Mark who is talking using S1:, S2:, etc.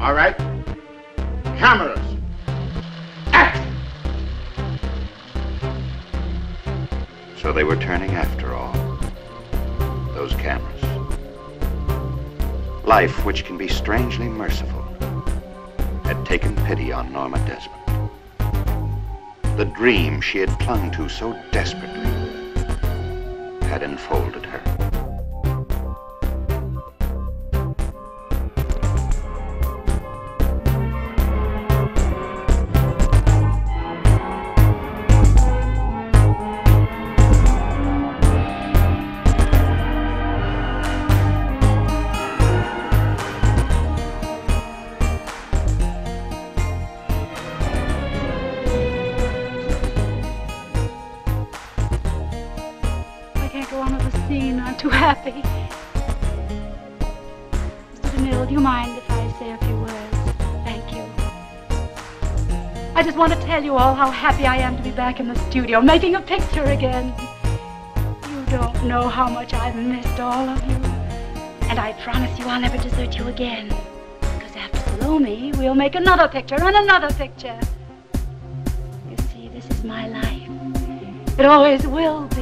S1: All right. Cameras. Action!
S2: So they were turning after all. Those cameras. Life, which can be strangely merciful, had taken pity on Norma Desmond. The dream she had clung to so desperately had enfolded her.
S3: Can't go on with the scene. I'm too happy. Mr. DeMille, do you mind if I say a few words? Thank you. I just want to tell you all how happy I am to be back in the studio, making a picture again. You don't know how much I've missed all of you. And I promise you I'll never desert you again. Because after Salome, we'll make another picture and another picture. You see, this is my life. It always will be.